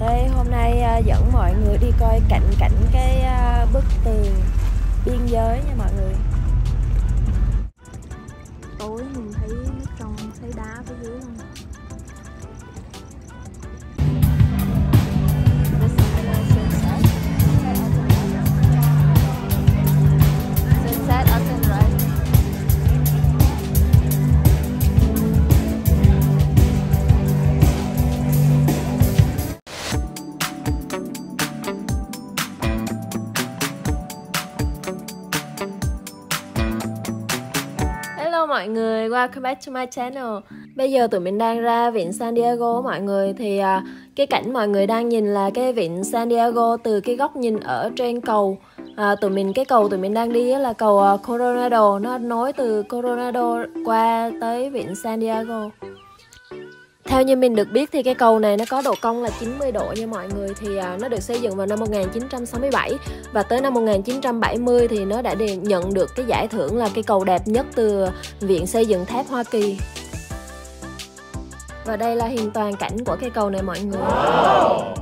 Đây, hôm nay à, dẫn mọi người đi coi cạnh cảnh cái à, bức tường biên giới nha mọi người. Tối mình mọi người, welcome back to my channel. Bây giờ tụi mình đang ra vịnh San Diego mọi người. Thì à, cái cảnh mọi người đang nhìn là cái vịnh San Diego từ cái góc nhìn ở trên cầu. À, Tụi mình, cái cầu tụi mình đang đi là cầu à, Coronado. Nó nối từ Coronado qua tới vịnh San Diego theo như mình được biết thì cái cầu này nó có độ cong là 90 độ nha mọi người thì à, nó được xây dựng vào năm 1967 và tới năm 1970 thì nó đã nhận được cái giải thưởng là cây cầu đẹp nhất từ Viện Xây dựng Thép Hoa Kỳ. Và đây là hình toàn cảnh của cây cầu này mọi người. Wow.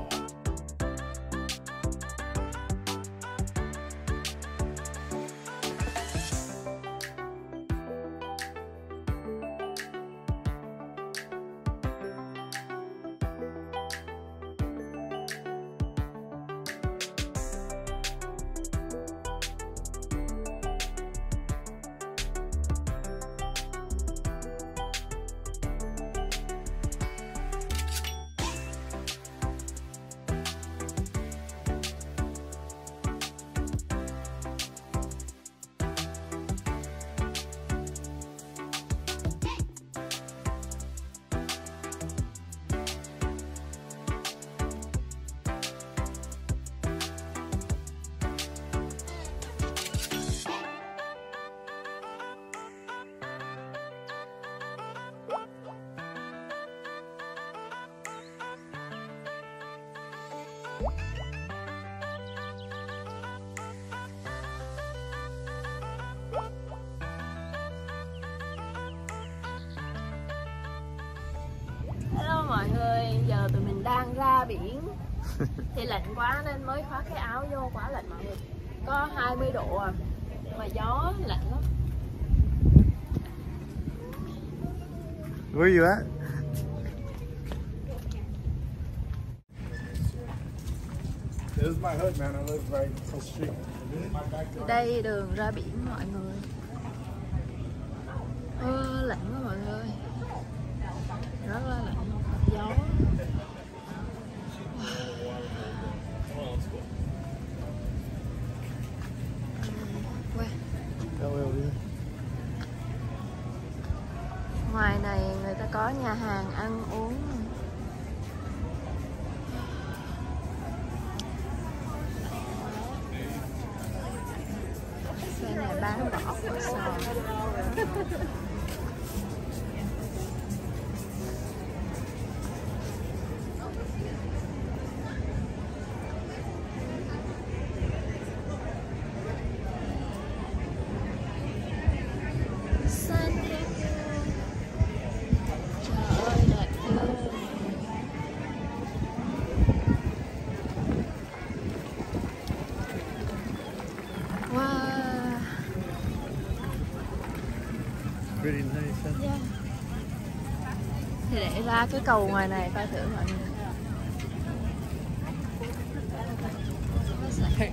Mọi người, giờ tụi mình đang ra biển. Thì lạnh quá nên mới khoác cái áo vô quá lạnh mọi người. Có 20 độ à Mà gió lạnh lắm. Where are đây đường ra biển mọi người. Ơ, lạnh quá mọi người. Rất là lạnh. Gió. Ngoài này người ta có nhà hàng ăn uống. Xe này bán vỏ ra cái cầu ngoài này coi thử mọi người.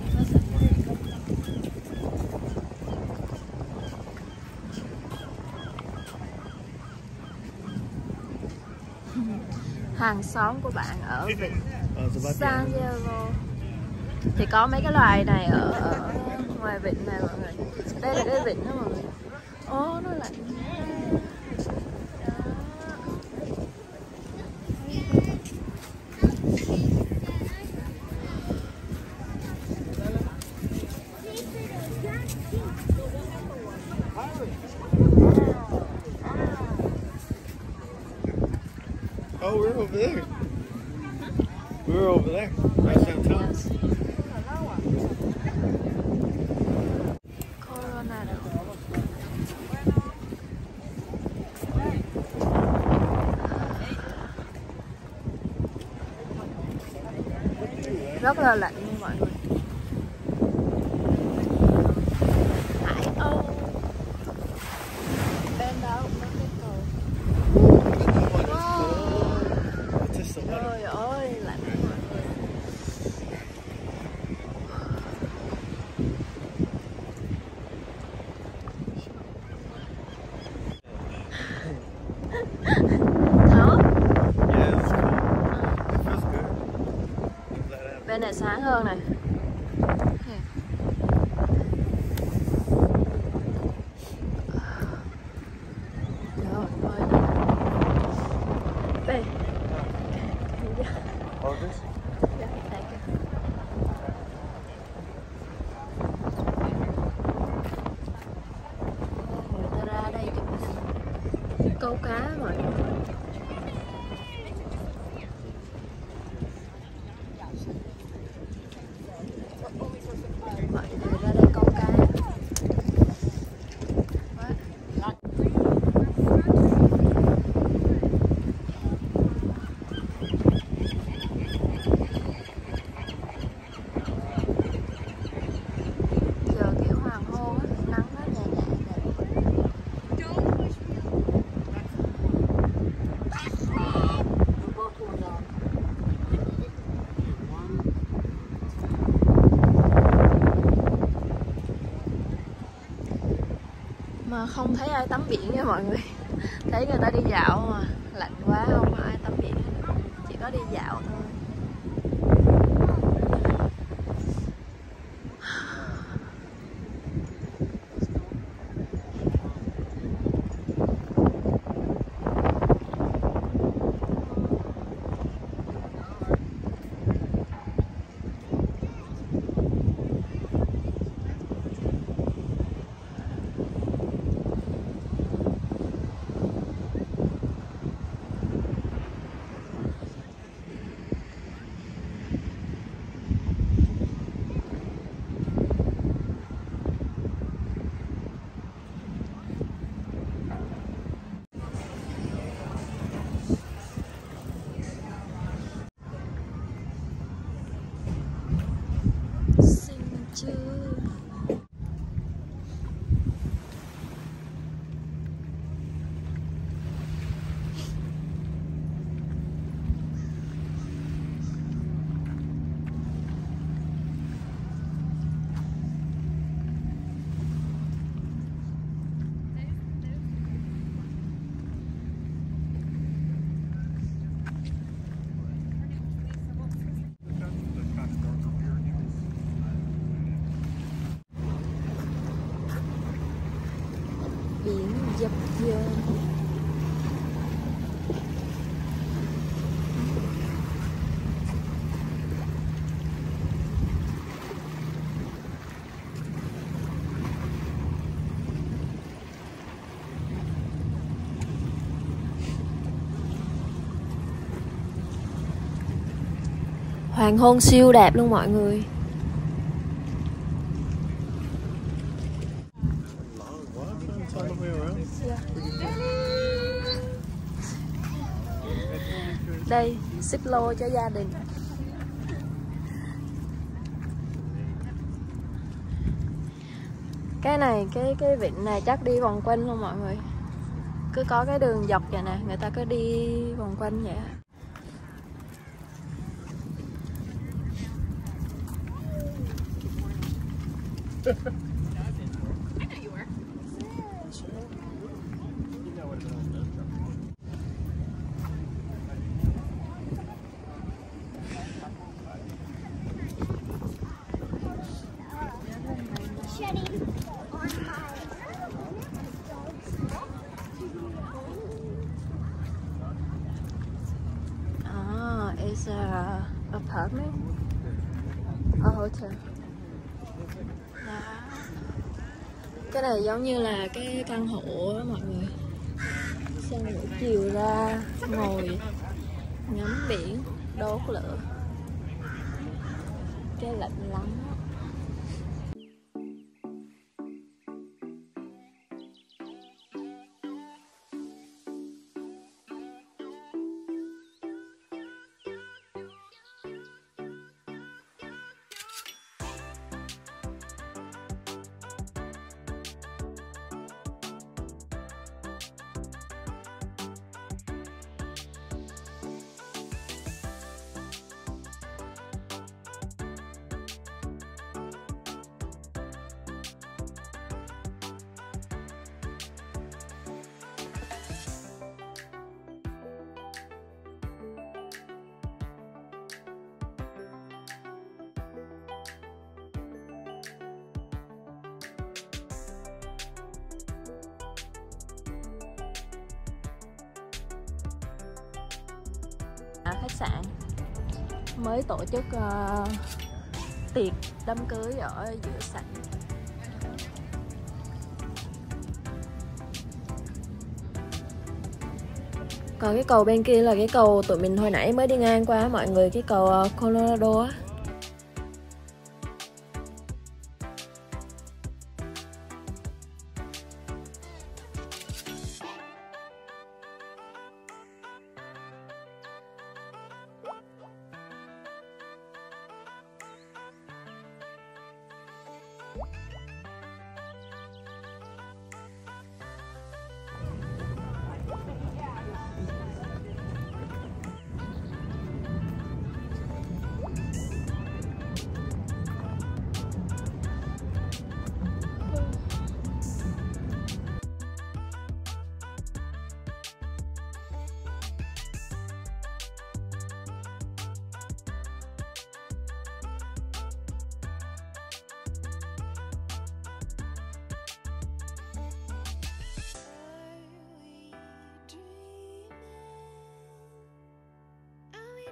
Hàng xóm của bạn ở vịnh Oh, the San. Diego. Thì có mấy cái loài này ở, ở ngoài vịnh này mọi người. Đây là cái vịnh đó mọi người. Ô nó lạnh Oh, we're over there. We're over there. That's downtown. Coronado rất là lạnh glad này sáng hơn này Trời ơi, đây all this. Dạ, thank you. người ta ra đây chụp hình câu cá mọi người mọi người ra đây câu cá Quá. giờ kiểu hoàng hôn á nắng nó nhẹ nhẹ đẹp mà không thấy ai tắm biển nha mọi người. Thấy người ta đi dạo. to dập dờn hoàng hôn siêu đẹp luôn mọi người. Đây xích lô cho gia đình cái này, cái cái vịnh này chắc đi vòng quanh luôn mọi người cứ có cái đường dọc vậy nè, người ta cứ đi vòng quanh vậy Ha ha. Apartment a hotel Đó. cái này giống như là cái căn hộ đó mọi người. Xong buổi chiều ra, ngồi, ngắm biển, đốt lửa. Cái lạnh lắm. Khách sạn. Mới tổ chức uh, tiệc đám cưới ở giữa sảnh. Còn cái cầu bên kia là cái cầu tụi mình hồi nãy mới đi ngang qua mọi người cái cầu ờ, Colorado á.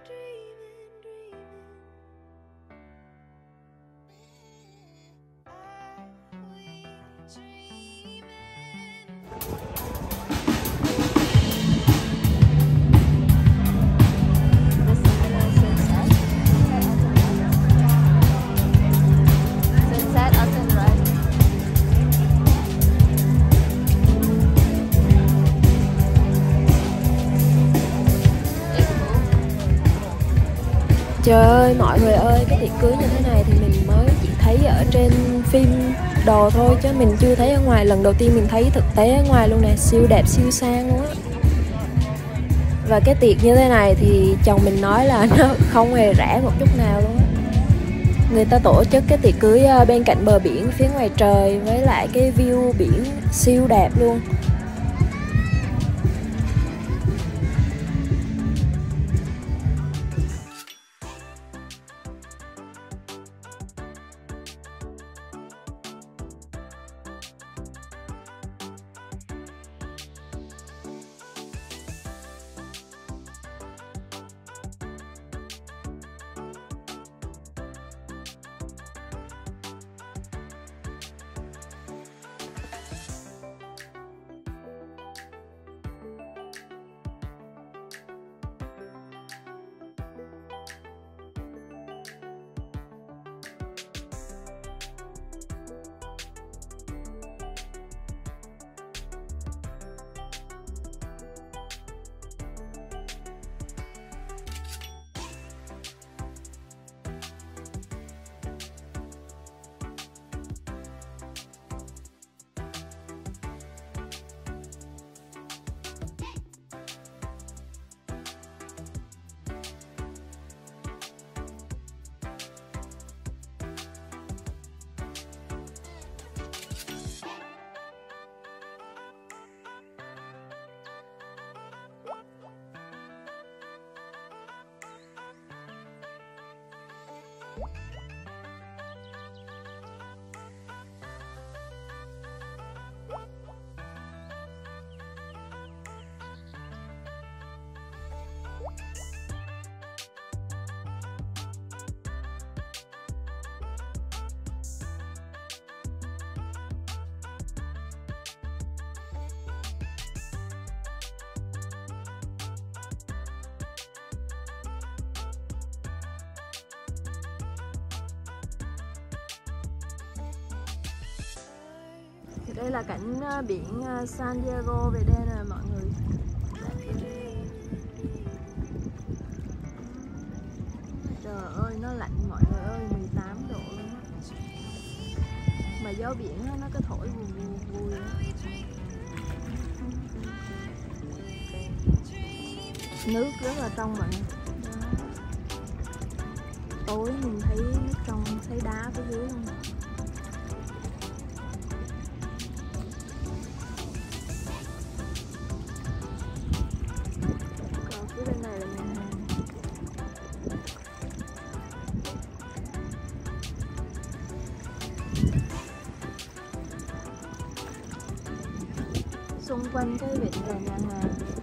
dreaming, dreaming. Are dreaming? Ơi, mọi người ơi, cái tiệc cưới như thế này thì mình mới chỉ thấy ở trên phim đồ thôi chứ mình chưa thấy ở ngoài. Lần đầu tiên mình thấy thực tế ở ngoài luôn nè, siêu đẹp, siêu sang luôn á. Và cái tiệc như thế này thì chồng mình nói là nó không hề rẻ một chút nào luôn á. Người ta tổ chức cái tiệc cưới ờ, bên cạnh bờ biển, phía ngoài trời với lại cái view biển siêu đẹp luôn. Thì đây là cảnh ờ, biển ờ, San Diego về đây nè mọi người. Trời ơi, nó lạnh mọi người ơi 18 độ luôn á. Mà gió biển nó cứ thổi vù vù vui nước rất là trong mọi người tối mình thấy nước trong, thấy đá phía dưới luôn xung quanh cái việc là nhà hàng là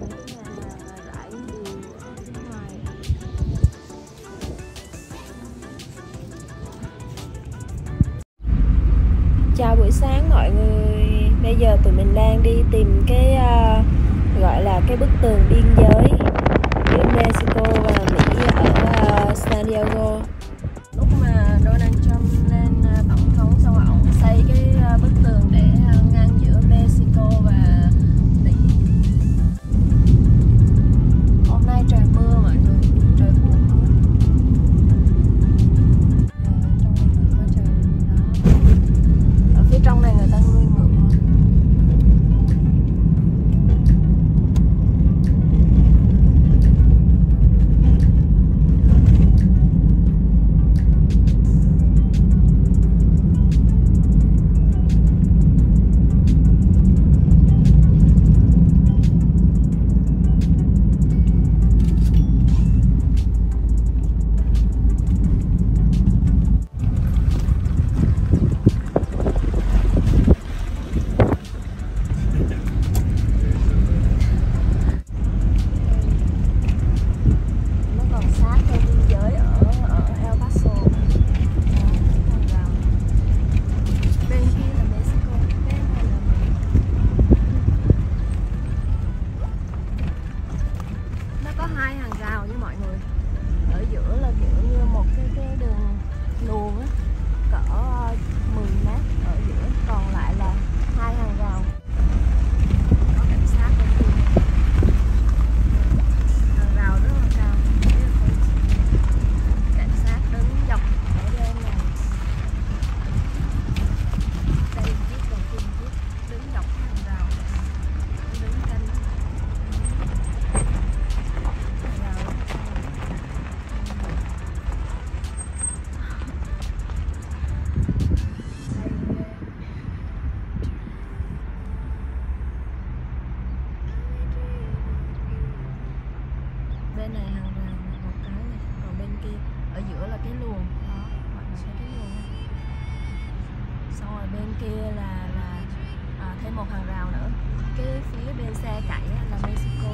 cái phía bên xe cạnh là Mexico.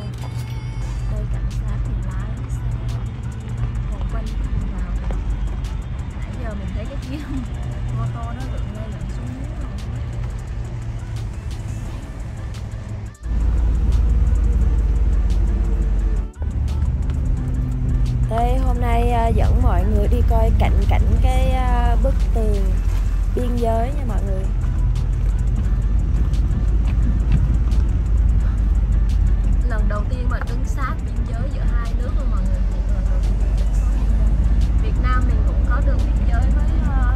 Đây cảnh sát thì lái xe vòng quanh cái đường vào nãy giờ mình thấy cái chiếc mô tô nó lượn lên lượn xuống Đây, hôm nay à, dẫn mọi người đi coi cảnh cảnh cái à, bức tường biên giới nha mọi người. đầu tiên mà đứng sát biên giới giữa hai nước luôn mọi người. Việt Nam mình cũng có đường biên giới với ờ,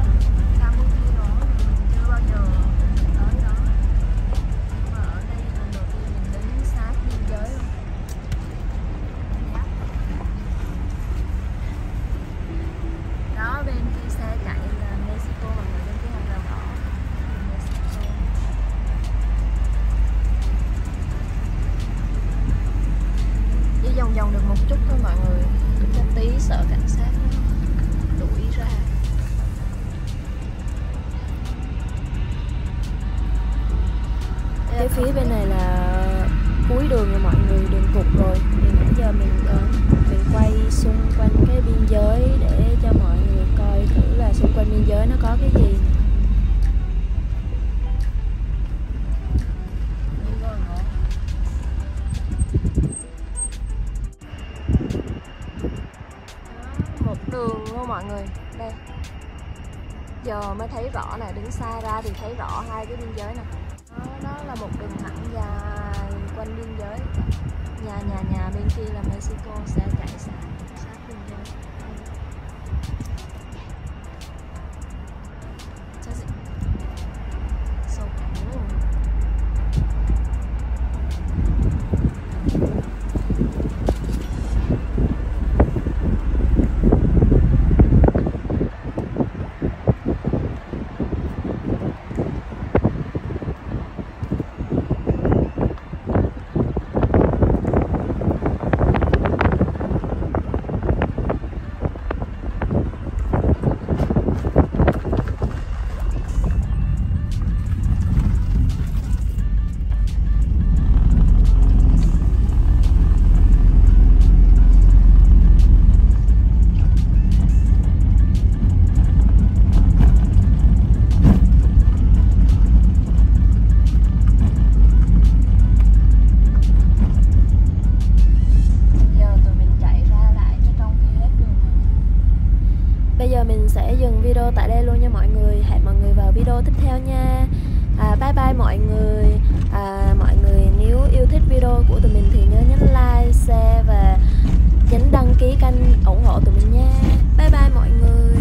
thấy rõ này đứng xa ra thì thấy rõ hai cái biên giới này đó, là một đường thẳng dài quanh biên giới. Nhà nhà nhà bên kia là Mexico mình sẽ dừng video tại đây luôn nha mọi người. Hẹn mọi người vào video tiếp theo nha. À, bye bye mọi người. À, mọi người nếu yêu thích video của tụi mình thì nhớ nhấn like share và nhấn đăng ký kênh ủng hộ tụi mình nha. Bye bye mọi người.